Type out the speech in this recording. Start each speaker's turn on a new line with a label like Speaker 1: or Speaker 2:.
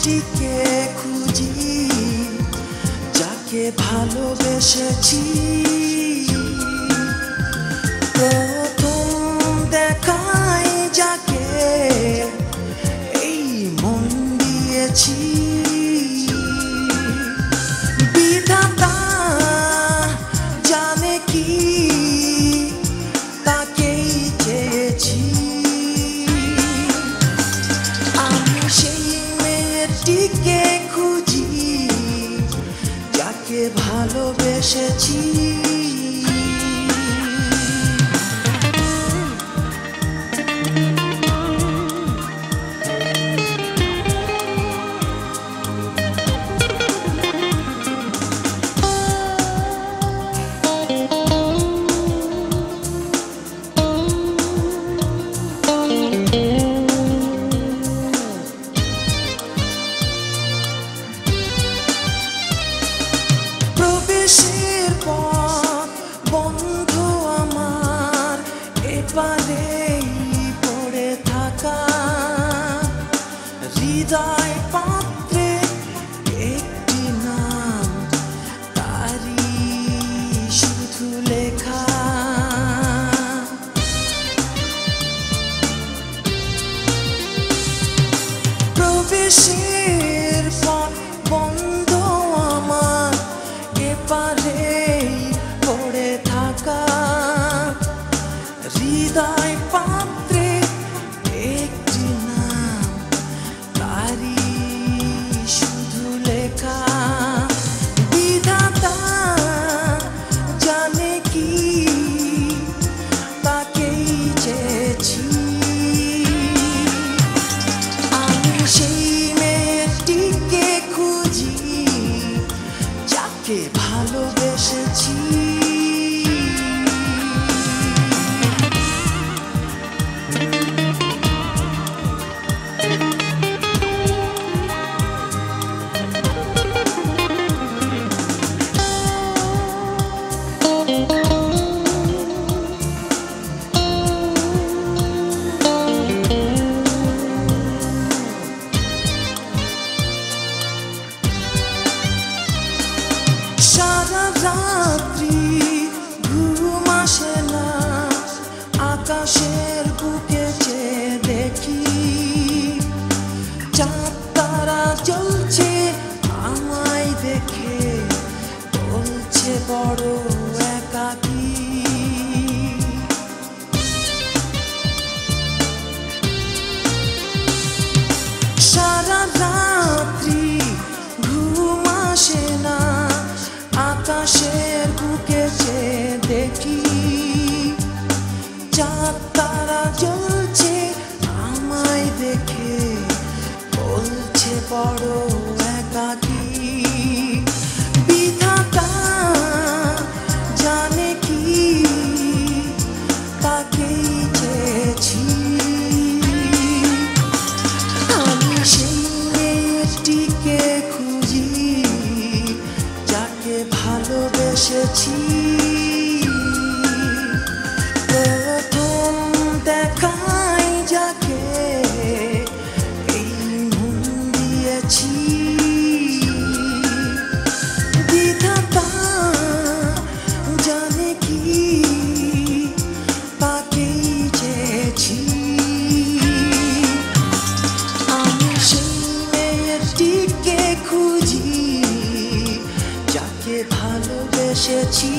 Speaker 1: মানুষটিকে খুঁজি যাকে ভালোবেসেছি। তোর 这些记忆 শেষের পথ, বন্ধু আমার এপারেই পড়ে থাকা। হৃদয় পাত্রে একটি নাম তারি শুধু লেখা। প্রবেশের sorrow ভালোবেসেছি